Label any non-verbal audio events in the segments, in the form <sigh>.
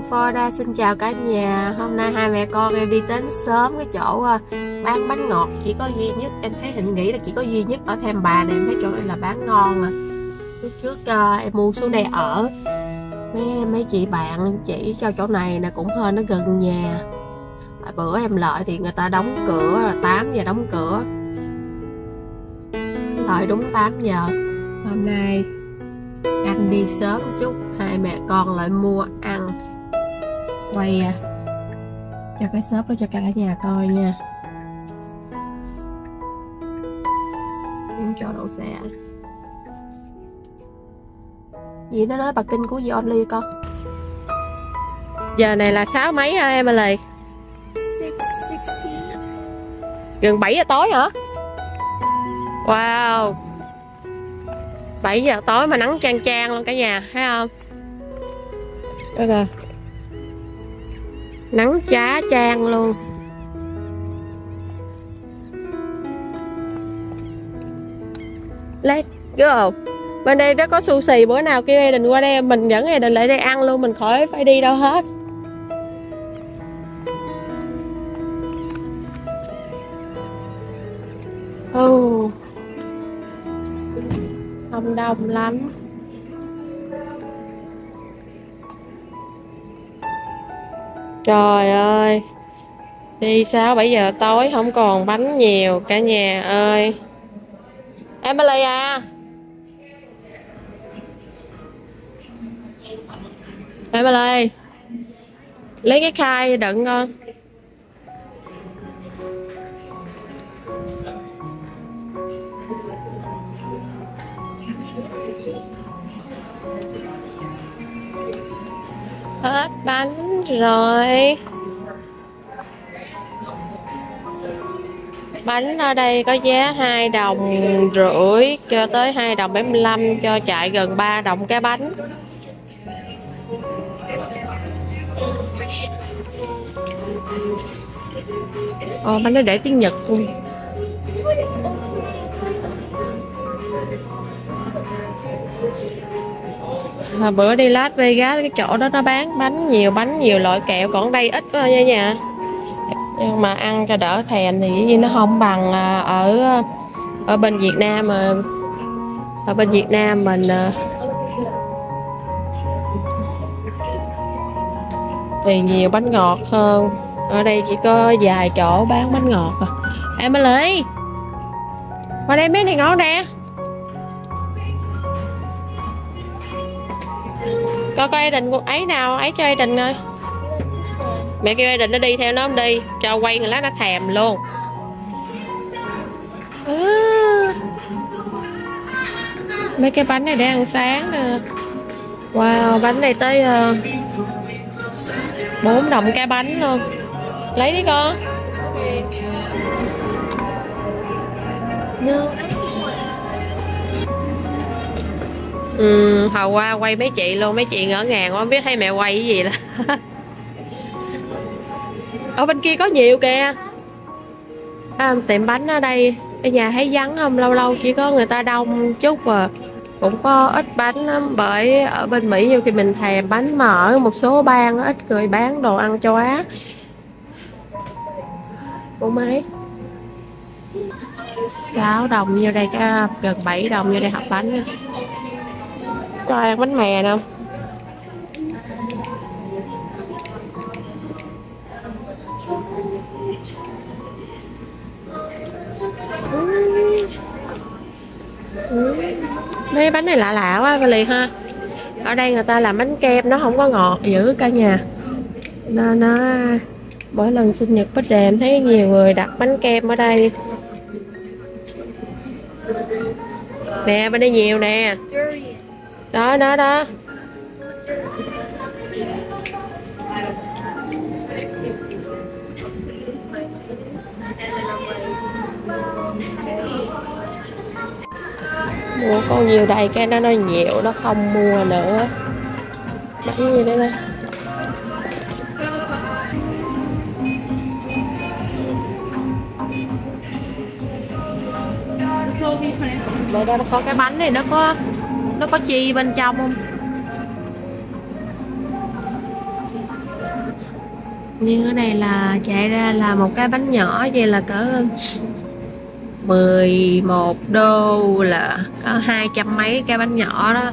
cả nhà, Florida. Xin chào cả nhà. Hôm nay hai mẹ con em đi đến sớm cái chỗ à, bán bánh ngọt. Chỉ có duy nhất, em thấy hình nghĩ là chỉ có duy nhất ở Thêm Bà này Em thấy chỗ này là bán ngon à Lúc trước uh, em mua xuống đây ở. Mấy, mấy chị bạn chỉ cho chỗ này nè cũng hơi nó gần nhà. Hồi bữa em lợi thì người ta đóng cửa là 8 giờ đóng cửa. Lợi đúng 8 giờ. Hôm nay anh đi sớm chút hai mẹ con lại mua ăn quay à, cho cái shop đó cho cả nhà coi nha. Cho đậu xe. Gì nó nói bà kinh của gì only con. Giờ này là sáu mấy hả em ơi gần 7 giờ tối hả? Wow. 7 giờ tối mà nắng chang chang luôn cả nhà thấy không? Đây là nắng chá chang luôn. Let's go bên đây nó có sushi, bữa nào kia gia đình qua đây, mình dẫn gia đình lại đây ăn luôn, mình khỏi phải đi đâu hết. Oh không đông lắm. Trời ơi. Đi 6-7 giờ tối không còn bánh nhiều cả nhà ơi. Emily à. Emily. Lấy cái khai đựng con. Hết bánh rồi. Bánh ở đây có giá 2 đồng rưỡi cho tới 2 đồng 75 cho chạy gần 3 đồng cái bánh. Ồ, bánh nó để tiếng Nhật luôn. Hồi bữa đi Las Vegas, cái chỗ đó nó bán bánh nhiều bánh nhiều loại kẹo, còn đây ít thôi nha nhà. Nhưng mà ăn cho đỡ thèm thì dĩ nhiên nó không bằng à, ở ở bên Việt Nam mà, ở bên Việt Nam mình à. thì nhiều bánh ngọt hơn. Ở đây chỉ có vài chỗ bán bánh ngọt à. Em Emily qua đây mấy này ngon nè. Coi coi đình ấy nào ấy cho đình ơi. Mẹ kêu đình nó đi theo nó không đi. Cho quay người lát nó thèm luôn. À. mấy cái bánh này để ăn sáng nè. Wow bánh này tới ờ, uh, 4 đồng cái bánh luôn. Lấy đi con. No. Ừ, hồi qua quay mấy chị luôn mấy chị ngỡ ngàng không biết thấy mẹ quay cái gì là <laughs> ở bên kia có nhiều kìa. À, tiệm bánh ở đây ở nhà thấy vắng không? Lâu lâu chỉ có người ta đông chút mà cũng có ít bánh lắm bởi ở bên Mỹ nhiều khi mình thèm bánh mà ở một số bang ít người bán đồ ăn châu Á. Của mấy 6 đồng như đây cái gần 7 đồng như đây học bánh cho ăn bánh mè nè. Mấy bánh này lạ lạ quá, Vali ha. Ở đây người ta làm bánh kem, nó không có ngọt dữ cả nhà. Nên nó, mỗi lần sinh nhật bích đềm thấy nhiều người đặt bánh kem ở đây. Nè, bên đây nhiều nè đó đó đó. Mua con nhiều đây cái nó nó nhiều nó không mua nữa. Bánh như thế này. Vậy đây có cái bánh này, nó có nó có chi bên trong không? Như cái này là chạy ra là một cái bánh nhỏ vậy là cỡ 11 đô là có hai trăm mấy cái bánh nhỏ đó.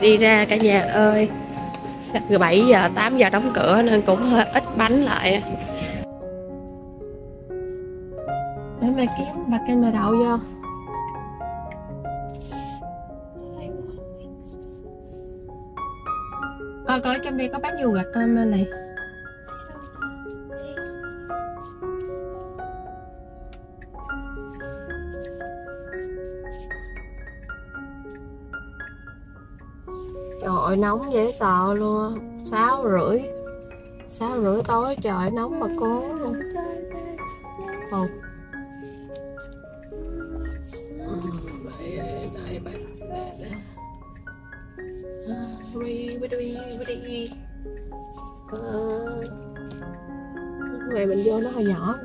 Đi ra cả nhà ơi. 7 giờ 8 giờ đóng cửa nên cũng hơi ít bánh lại. Để mà kiếm bà canh mè đậu vô. Coi coi, trong đây có bán dù gạch không anh này Trời, nóng dễ sợ luôn. Sáu rưỡi. Sáu rưỡi tối, trời, nóng mà cố luôn. Ồ. Vậy ờ. mình vô nó hơi nhỏ.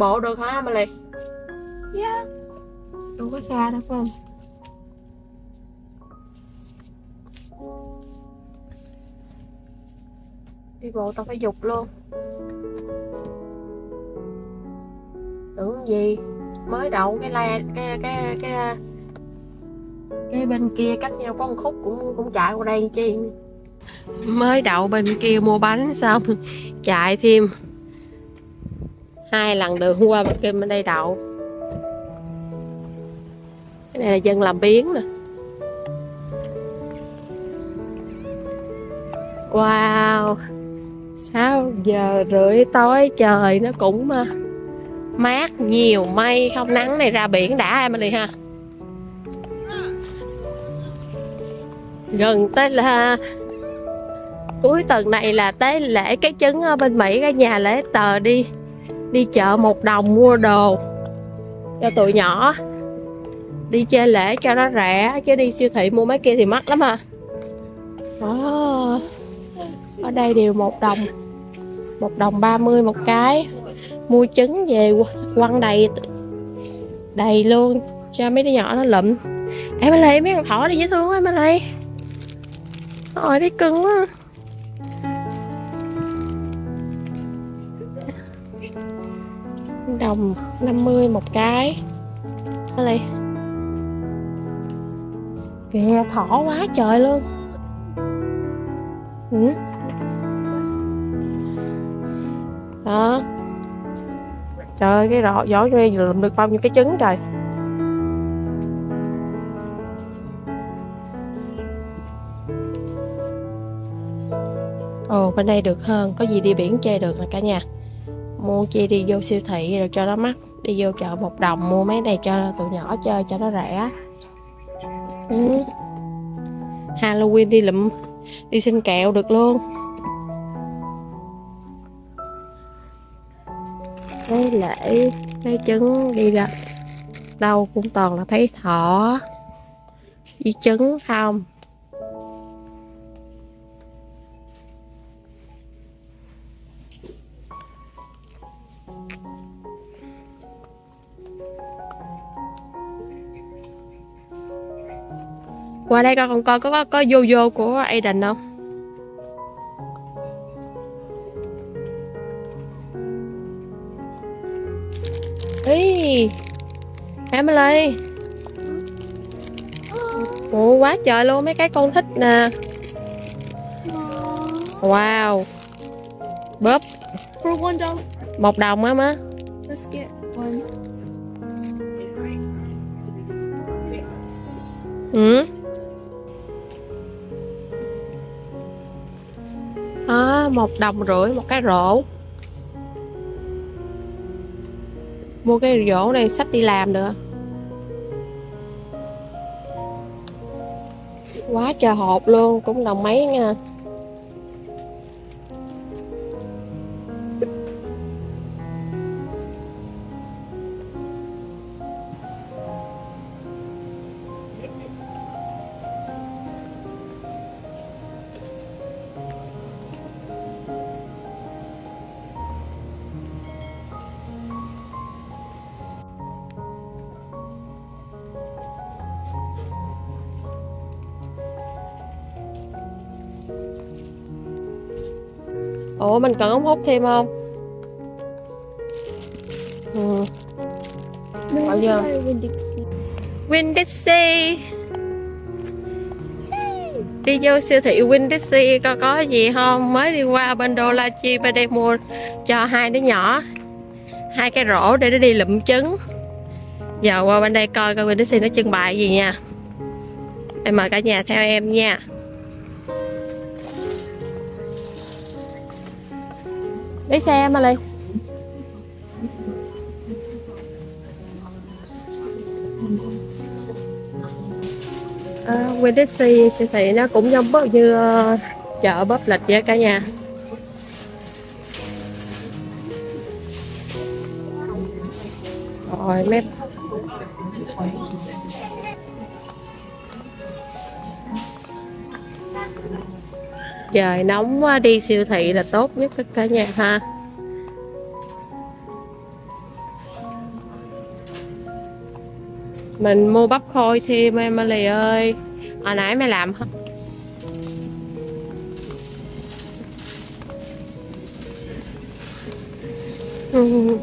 Bộ được hả Emily? Yeah. Đâu có xa đâu phải không? Đi bộ tao phải dục luôn Tưởng gì Mới đậu cái la cái cái cái cái bên kia cách nhau có một khúc cũng cũng chạy qua đây chi mới đậu bên kia mua bánh xong chạy thêm hai lần đường qua bên kia bên đây đậu. Cái này là dân làm biến nè. Wow 6 giờ rưỡi tối trời nó cũng à, mát nhiều mây, không nắng này ra biển đã, Emily ha. Gần tới là, cuối tuần này là tới lễ cái trứng ở bên Mỹ, cái nhà lễ tờ đi đi chợ một đồng mua đồ cho tụi nhỏ. Đi chơi lễ cho nó rẻ, chứ đi siêu thị mua mấy kia thì mắc lắm à đó. Ở đây đều một đồng một đồng 30 một cái. Mua trứng về, quăng đầy đầy luôn. Cho mấy đứa nhỏ nó lụm. Em lấy mấy con thỏ đi dễ thương em lấy. Ôi thấy cưng quá. Đồng 50 một cái. Đây Kìa, thỏ quá trời luôn. Ừ. Đó. Trời ơi, cái rọ gió ra lượm được bao nhiêu cái trứng trời. Ồ, bên đây được hơn, Có gì đi biển chơi được nè cả nhà. Mua chi đi vô siêu thị rồi cho nó mắc. Đi vô chợ một đồng mua mấy này cho tụi nhỏ chơi cho nó rẻ. Ừ. Halloween đi lụm. Đi xin kẹo được luôn. Cái lễ Cái trứng đi ra Đâu cũng toàn là thấy thỏ. Với trứng không? Qua đây con coi có có, có vô vô của Aiden không? Ý. Emily. Ồ quá trời luôn mấy cái con thích nè. Wow. Bóp. Một đồng á má. Let's get one. Ừ một đồng rưỡi, một cái rổ. Mua cái rổ này sách đi làm được. Quá trời hộp luôn, cũng đồng mấy nha. Ủa mình cần ống hút thêm không? Ừ. Bao nhiêu? Winn-Dixie Đi vô siêu thị Winn-Dixie có có gì không? Mới đi qua bên La Chi bên đây mua cho hai đứa nhỏ hai cái rổ để nó đi lụm trứng Giờ qua bên đây coi coi Winn-Dixie nó trưng bày gì nha Em mời cả nhà theo em nha Lấy xe mà lên, À, Winn-Dixie siêu thị nó cũng giống bớt như ờ, chợ bóp lịch vậy cả nhà. Rồi mép. Trời, nóng quá, đi siêu thị là tốt nhất tất cả nhà ha. Mình mua bắp khôi thêm em lì ơi. Hồi nãy mày làm hả? <laughs> Ừ.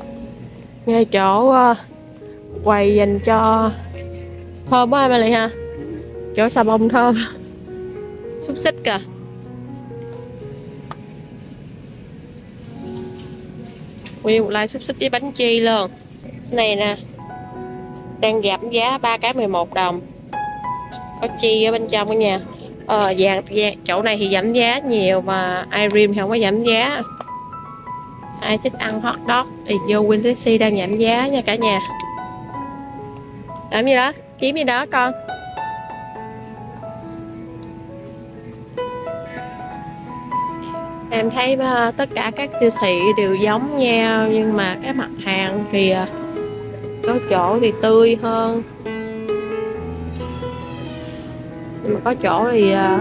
ngay chỗ ờ, quầy dành cho thơm quá Emily ha. Chỗ xà bông thơm. <laughs> Xúc xích kìa. Nguyên một like xúc xích với bánh chi luôn. Này nè đang giảm giá ba cái 11 đồng. Có chi ở bên trong đó nha ờ vàng, vàng chỗ này thì giảm giá nhiều mà irim thì không có giảm giá. Ai thích ăn hot dog thì vô Winn đang giảm giá nha cả nhà. Làm gì đó? Kiếm gì đó con? Em thấy ờ, tất cả các siêu thị đều giống nhau, nhưng mà cái mặt hàng thì ờ, có chỗ thì tươi hơn. Nhưng mà có chỗ thì ờ,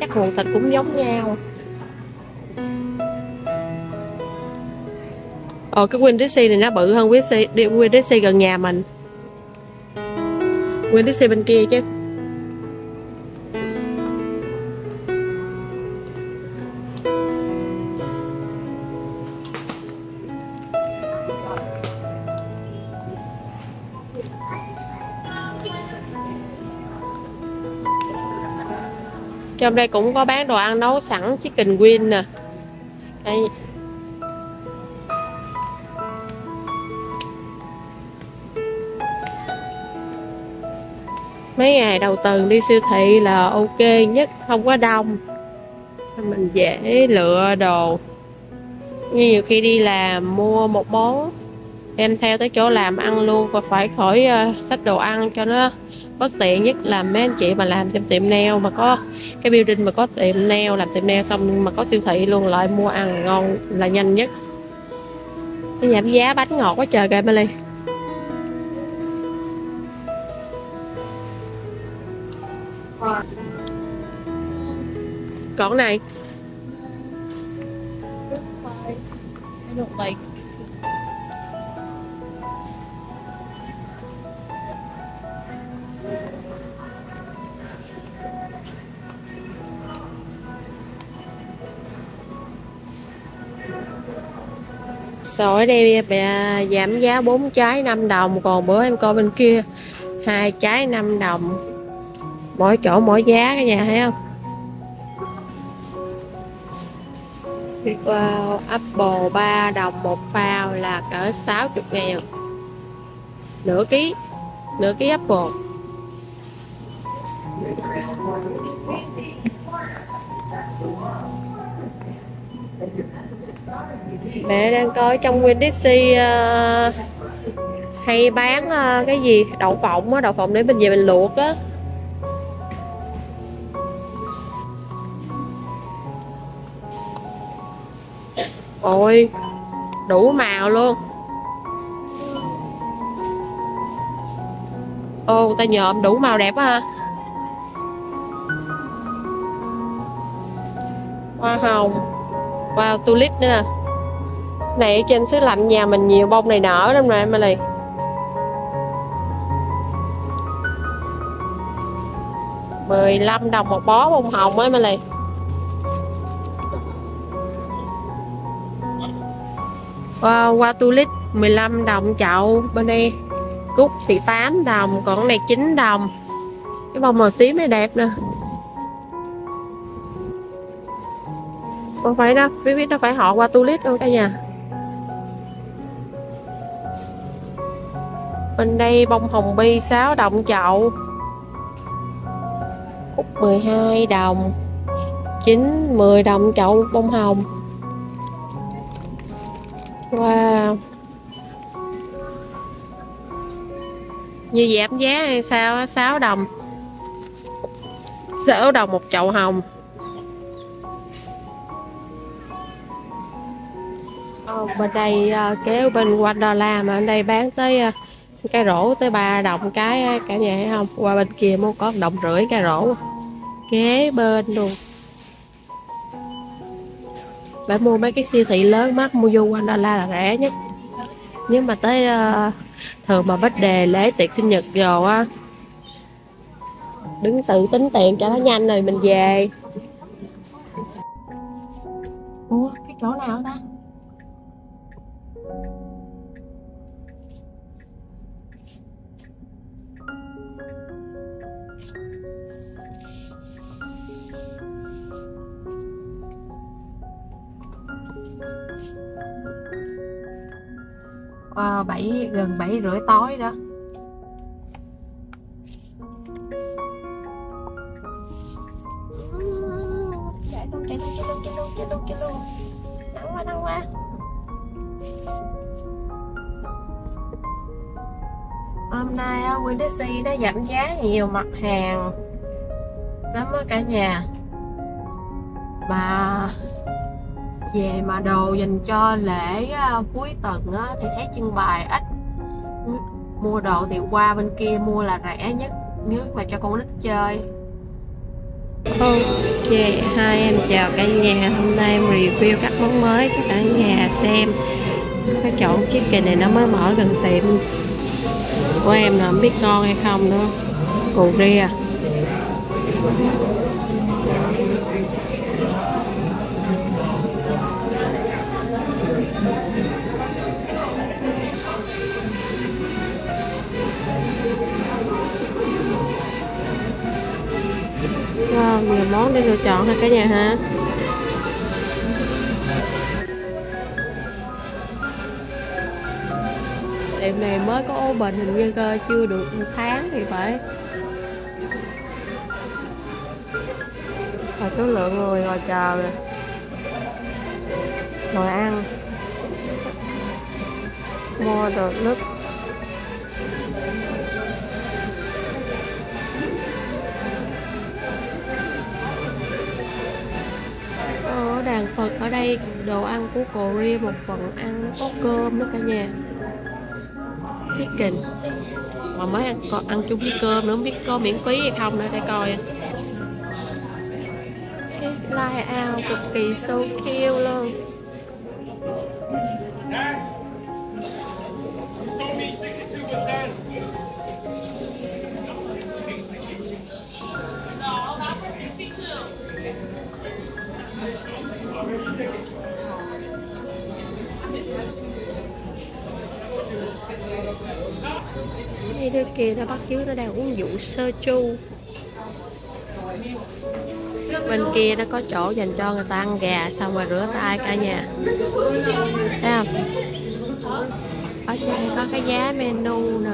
chắc nguồn thịt cũng giống nhau. Ờ cái Win Dixie này nó bự hơn Win đi Win Dixie gần nhà mình. Win Dixie bên kia chứ. Trong đây cũng có bán đồ ăn nấu sẵn chicken wing nè. Đây. Mấy ngày đầu tuần đi siêu thị là ok nhất không có đông. Mình dễ lựa đồ. Như nhiều khi đi làm mua một món đem theo tới chỗ làm ăn luôn và phải khỏi uh, đồ ăn cho nó bất tiện nhất là mấy anh chị mà làm trong tiệm nail mà có cái building mà có tiệm nail, làm tiệm nail xong nhưng mà có siêu thị luôn, lại mua ăn ngon là nhanh nhất. Cái giảm giá bánh ngọt quá trời kìa, Emily. Còn này. I like Sỏi đây bà giảm giá 4 trái 5 đồng Còn bữa em coi bên kia hai trái 5 đồng. Mỗi chỗ mỗi giá cả nhà thấy không? Wow, apple 3 đồng một phao là cỡ 60 ngàn. Nửa ký Nửa ký apple. mẹ đang coi trong Win DC uh, hay bán uh, cái gì? Đậu phộng á đậu phộng để mình về mình luộc á. Ôi đủ màu luôn. Ô người ta nhộm đủ màu đẹp ha hoa hồng. Hoa wow, tulip nữa nè này ở trên xứ lạnh nhà mình nhiều bông này nở lắm nè Emily. Mười lăm đồng một bó bông hồng á Emily. Wow, qua tulip 15 đồng chậu bên đây cúc thì 8 đồng còn cái này 9 đồng. Cái bông màu tím này đẹp nè. Không phải đâu biết biết nó phải họ qua tulip đâu cả nhà. Bên đây bông hồng bi 6 đồng chậu. Cúc 12 đồng. 9 10 đồng chậu bông hồng. Wow. Như giảm giá hay sao 6 đồng. 6 đồng một chậu hồng. Ờ, bên đây uh, kéo bên quanh đô la mà ở đây bán tới uh, cái rổ tới ba đồng cái cả nhà thấy không? Qua bên kia mua có đồng rưỡi cái rổ. Kế bên luôn. Phải mua mấy cái siêu thị lớn mắt mua vô quanh đô la là rẻ nhất. Nhưng mà tới uh, thường mà bách đề lễ tiệc sinh nhật rồi á đứng tự tính tiền cho nó nhanh rồi mình về. Ủa cái chỗ nào ta? À, 7 gần 7 rưỡi tối đó. Chạy luôn chạy luôn chạy luôn chạy luôn chạy luôn nắng quá nắng quá hôm nay á nó giảm giá nhiều mặt hàng lắm á cả nhà. Mà về mà đồ dành cho lễ uh, cuối tuần á, thì thấy trưng bày ít. Mua đồ thì qua bên kia mua là rẻ nhất nếu mà cho con nít chơi. Ok, hai em chào cả nhà. Hôm nay em review các món mới cho cả nhà xem. Cái chiếc kỳ này nó mới mở gần tiệm. Của em là không biết ngon hay không nữa. Cù ria à. Món để lựa chọn ha cả nhà ha. Tiệm này mới có ô hình như cơ chưa được một tháng thì phải. Và số lượng người ngồi chờ. Rồi Ngồi ăn. Mua được nước. Ở đàn Phật ở đây, đồ ăn của Korea một phần ăn có cơm đó cả nhà. Chicken mà mới ăn, còn ăn chung với cơm nữa, không biết có miễn phí hay không nữa, để coi. Cái layout cực kỳ so cute luôn. Thấy đứa kia nó bắt chước nó đang uống rượu sơ chu. Bên kia nó có chỗ dành cho người ta ăn gà, xong rồi rửa tay cả nhà. Thấy không? Ở trên đây có cái giá menu nè.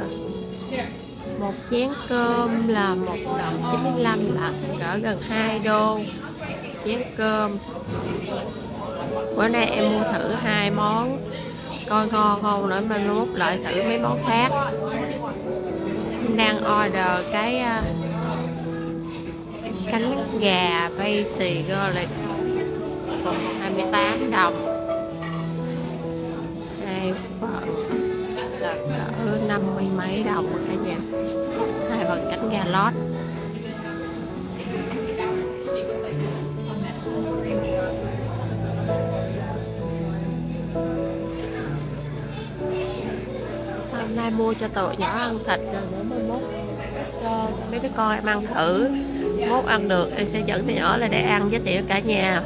Một chén cơm là một đồng 95 là cỡ gần 2 đô. Chén cơm. Bữa nay em mua thử hai món. Coi ngon không nữa mai mốt lại thử mấy món khác đang order cái uh, cánh gà bay basil garlic. Còn 28 đồng. Hai phần là cỡ 50 mấy đồng cả nhà. Hai phần cánh gà lót. Nay mua cho tụi nhỏ ăn thịt rồi nữa mới mốt cho mấy cái con em ăn thử. Mốt ăn được, em sẽ dẫn tụi nhỏ lại để ăn với tiểu cả nhà.